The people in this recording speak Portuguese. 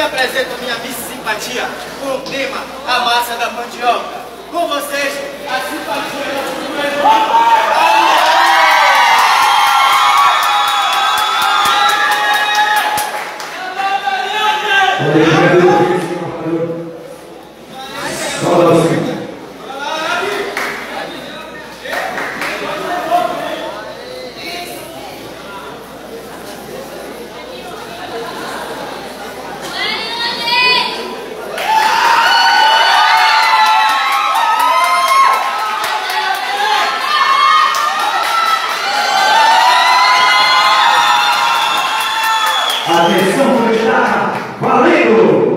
apresento minha Simpatia com o tema A Massa da Mandioca. Com vocês, a simpatia Atenção, candidato! Valendo!